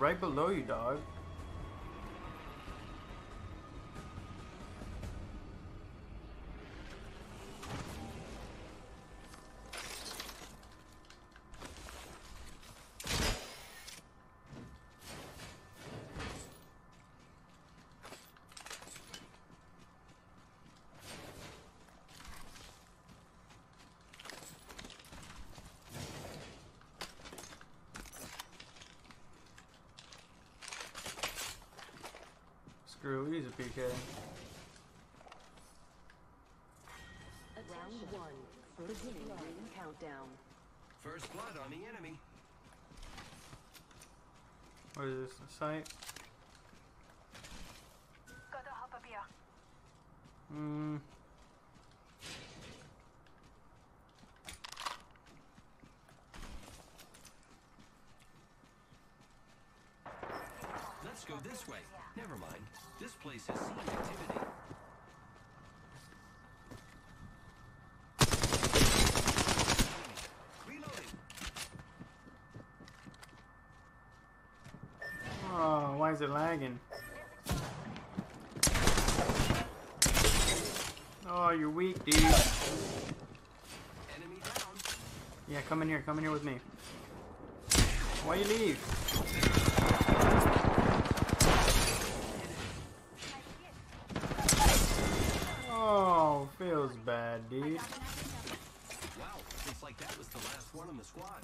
right below you, dog. Screw, he's a PK. Round one. Beginning ring countdown. First blood on the enemy. What is this? A site? Gotta hop up here. Hmm. Let's go this way. Never mind. This place has seen activity. Oh, why is it lagging? Oh, you're weak, dude. Enemy down. Yeah, come in here. Come in here with me. Why you leave? Bad, dude. Wow, looks like that was the last one on the squad.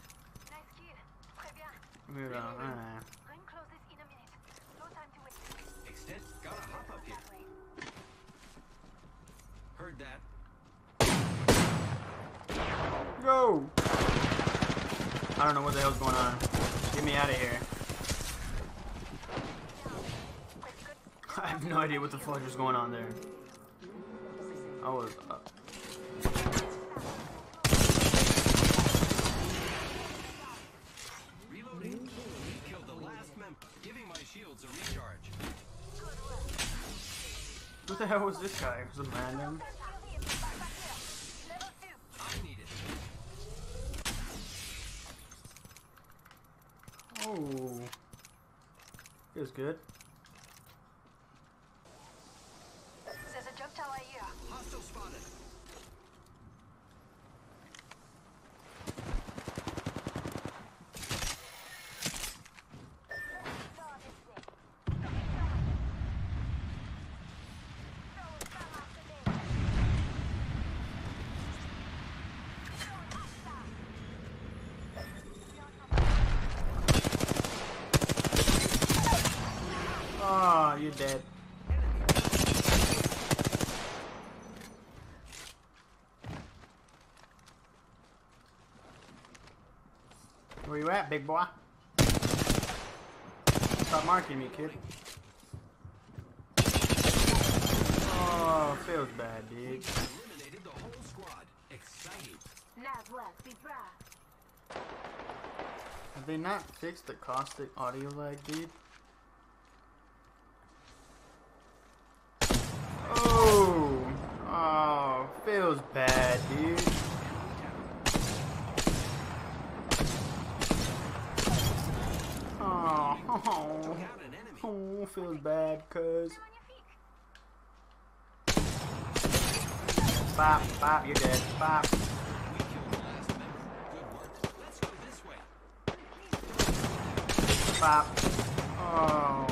Nice kill. Très bien. Mira. Eh. Ring closes in a minute. No time to wait. Extend. Gotta hop up here. Heard that. Go! I don't know what the hell's going on. Get me out of here. I have no idea what the fuck is going on there. I was. Who the hell was this guy? Was oh. it two. I it. Oh. Feels good. There's a jump tower here. Hostile spotted. Oh, you're dead. Where you at, big boy? Stop marking me, kid. Oh, feels bad, dude. Eliminated the whole squad. Exciting. Nice work. Be proud. Have they not fixed the caustic audio lag, dude? Oh, oh, feels bad, dude. Oh, Took out an enemy. oh, feels bad, cuz. Bop, bop, you're dead. Bop. We killed oh the last member. Good work. Let's go this way. Bop. Oh.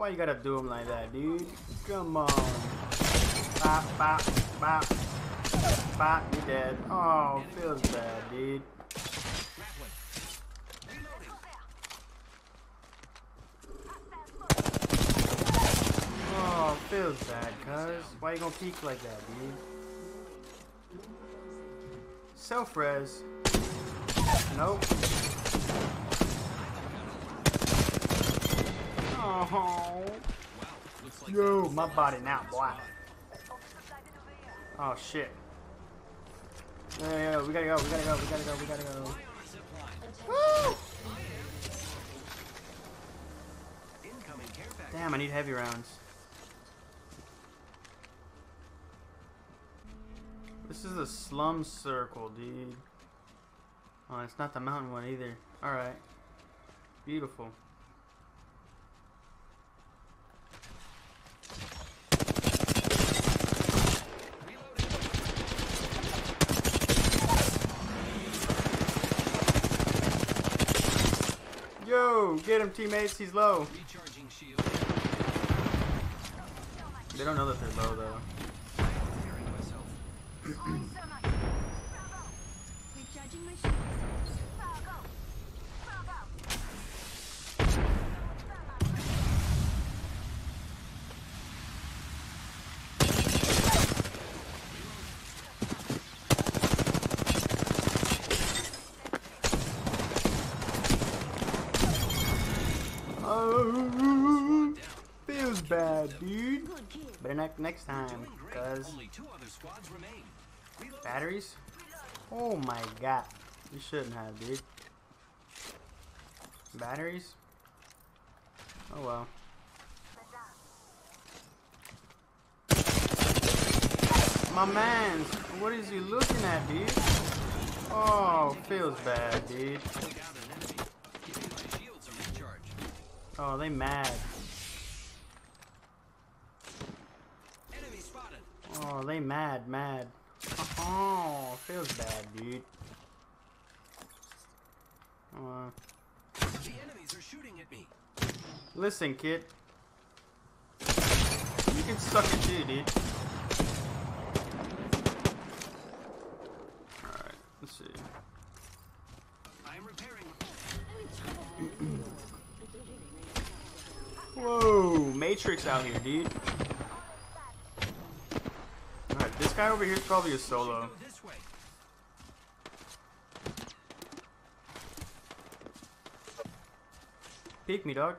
Why you gotta do him like that, dude? Come on. Bop, bop, bop. Bop, you're dead. Oh, feels bad, dude. Oh, feels bad, cuz. Why you gonna peek like that, dude? Self-res. Nope. Oh. Yo, my body now, here. Oh shit. Yeah, yeah, yeah, we gotta go, we gotta go, we gotta go, we gotta go. Woo! Damn, I need heavy rounds. This is a slum circle, dude. Oh, it's not the mountain one either. Alright. Beautiful. Yo, get him teammates, he's low. They don't know that they're low though. Preparing myself. Throwing so much. Bravo. Recharging my shields. Bravo. Bravo. Oh, feels bad, dude. Better next next time, cause Only two other squads remain. Reload. batteries. Oh my god, you shouldn't have, dude. Batteries. Oh well. My man, what is he looking at, dude? Oh, feels bad, dude. Took out an enemy. Keeping my shields are. Oh, they mad. Enemy spotted. Oh, they mad, mad. Oh, feels bad, dude. Uh, The enemies are shooting at me. listen, kid. You can suck it too, dude. Alright, let's see. I am repairing. Whoa, Matrix out here, dude. Guy over here is probably a solo. Go this way. Peek me, dog.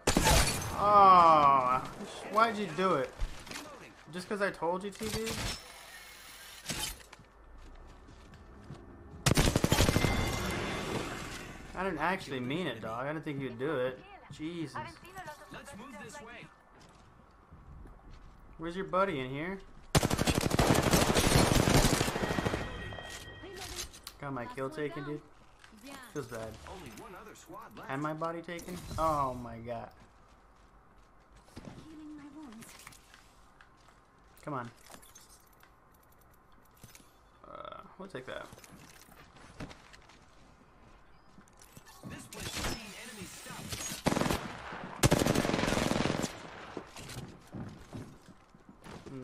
Oh, why'd you do it? Just because I told you to, dude? I didn't actually mean it, dog. I didn't think you'd do it. Jesus. Haven't seen a lot of Let's move this way. Where's your buddy in here? Got my kill taken, dude. Feels bad. Only one other squad left. And my body taken? Oh my god. Healing my wounds. Come on. Uh, we'll take that. This place has seen enemy stuff.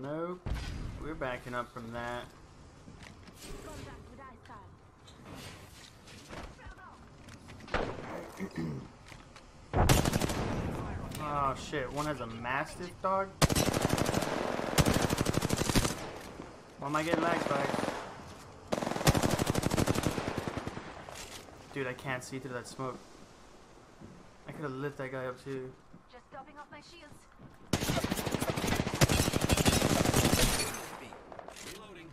Nope. We're backing up from that. Oh shit, one has a mastiff dog? Why am I getting lagged by? Dude, I can't see through that smoke. I could have lit that guy up too. Just topping off my shields. Me. Reloading.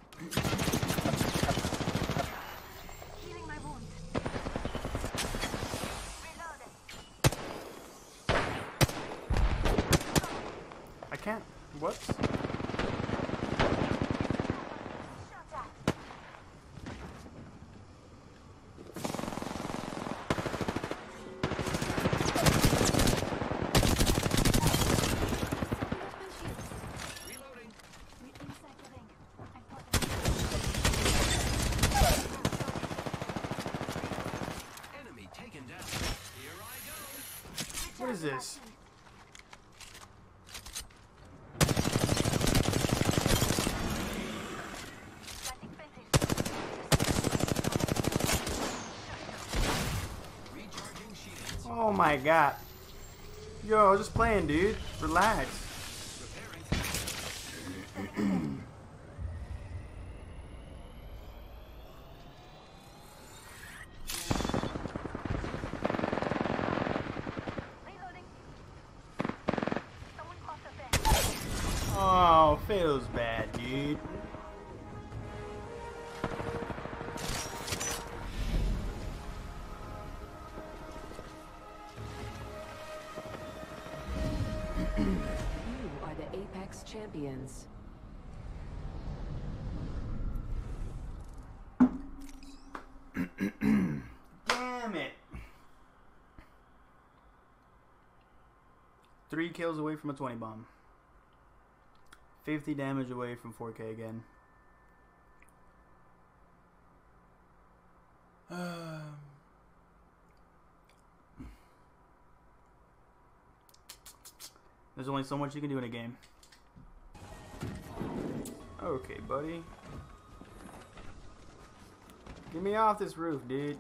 Healing my wounds. Reloading. I can't. What? Shut up. Reloading. We're inside the ring. I'm Enemy taken down. Here I go. What is this? Oh my god. Yo, I was just playing, dude. Relax. Repairing. Reloading. Someone crossed the fence. Oh, feels bad, dude. You are the Apex champions. Damn it. Three kills away from a 20 bomb. 50 damage away from 4k again. There's only so much you can do in a game. Okay, buddy. Get me off this roof, dude.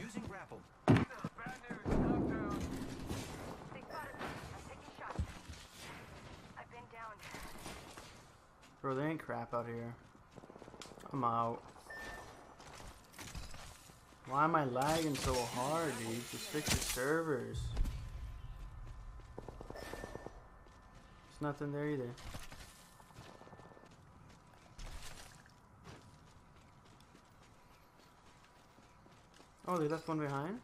Using grapple. They spotted me. I'm taking shots. I've been downed. Bro, there ain't crap out here. I'm out. Why am I lagging so hard, dude? Just fix the servers. There's nothing there either. Oh, they left one behind?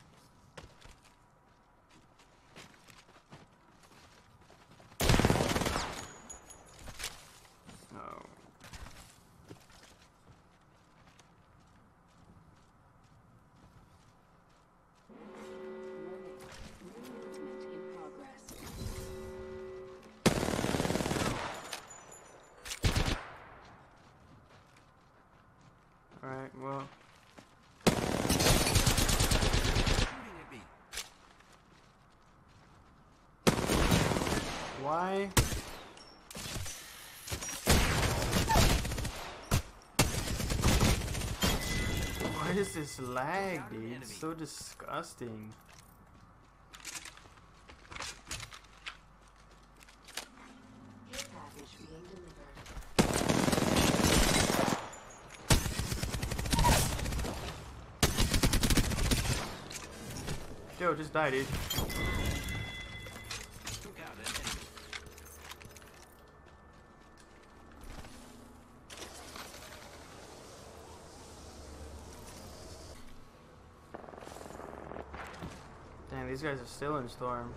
Why? Why is this lag, dude? It's so disgusting. Care package being delivered. Yo, just die, dude. Took out an enemy. Damn, these guys are still in storm.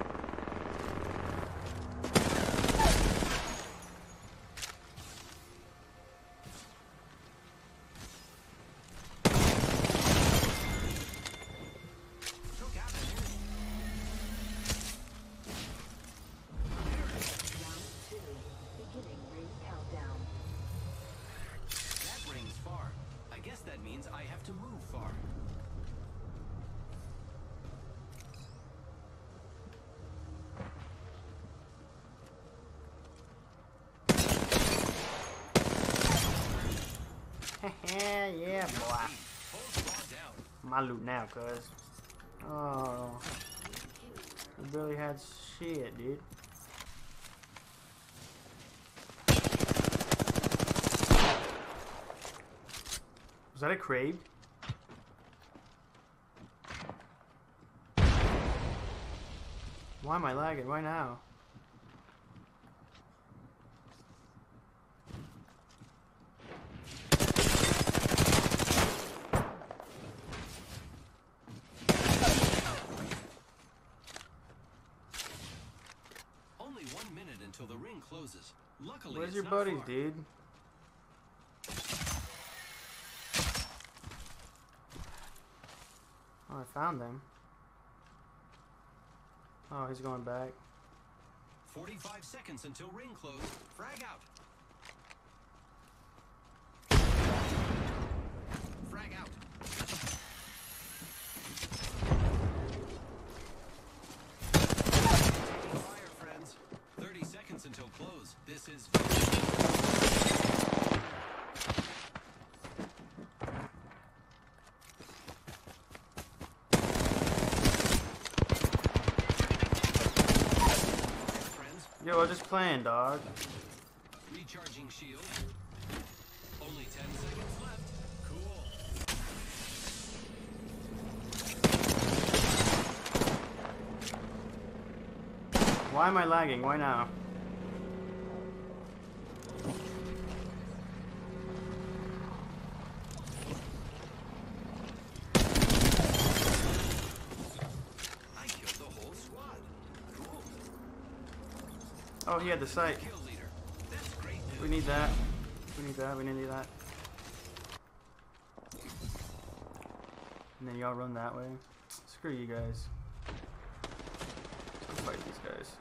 My loot now, cuz. Oh, I barely had shit, dude. Was that a crave? Why am I lagging? Why now? Only one minute until the ring closes. Luckily, Where's your buddies, far. dude? Oh, I found them. Oh, he's going back. 45 seconds until ring close. Frag out. Frag out. Fire, friends. 30 seconds until close. This is. Friends, Yo, I'm just playing, dog. recharging shield. Only 10 seconds left. Cool. Why am I lagging? Why now? I killed the whole squad. Cool. Oh, he had the sight. We need that. We need that. We need that. And then y'all run that way. Screw you guys. Let's go fight these guys.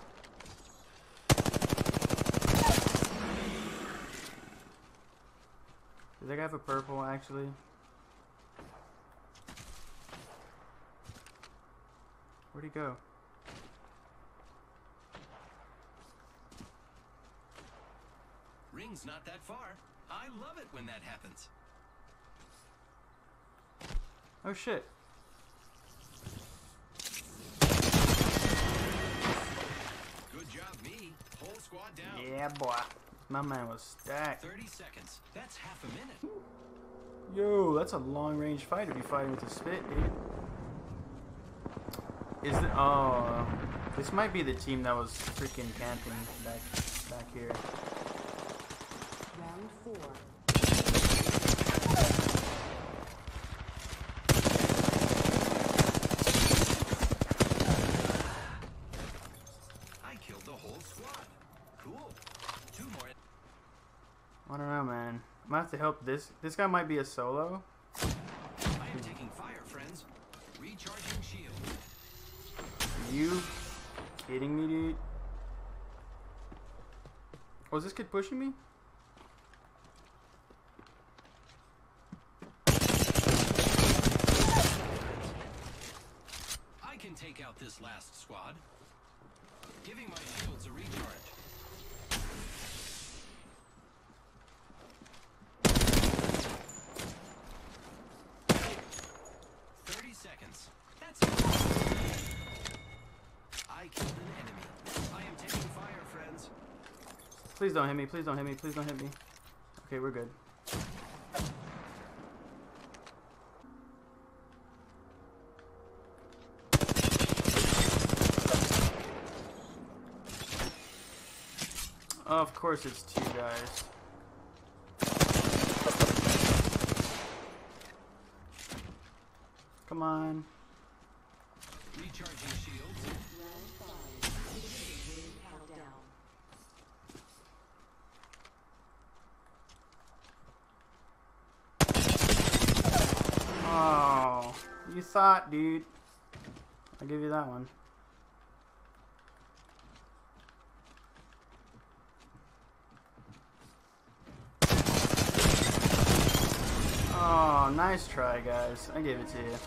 Does that guy have a purple actually? Where'd he go? Ring's not that far. I love it when that happens. Oh shit. Good job, me. Whole squad down. Yeah, boy. My man was stacked. 30 seconds. That's half a minute. Yo, that's a long range fight to be fighting with a spit, dude. Is it? Oh, this might be the team that was freaking camping back back here. Round four. I killed the whole squad. Cool. Two more. I don't know, man. I might have to help this. This guy might be a solo. I am taking fire, friends. Recharging shield. You kidding me, dude? Oh, Was this kid pushing me? I can take out this last squad. Giving my shields a recharge. Thirty seconds. That's. I killed an enemy. I am taking fire, friends. Please don't hit me. Please don't hit me. Please don't hit me. Okay, we're good. Of course it's two guys. Come on. Recharging shields. Round five. Beginning ring countdown. Oh, you thought, dude. I'll give you that one. Oh, nice try, guys. I gave it to you.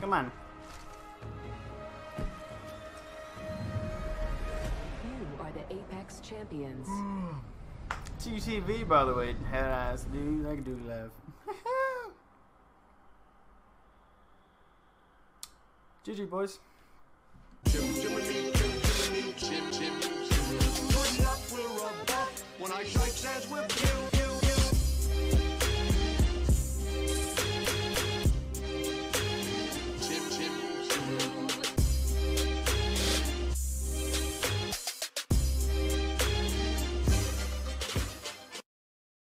Come on. You are the Apex champions. TTV, by the way, head ass, dude. I can do love. GG, boys. Hands with you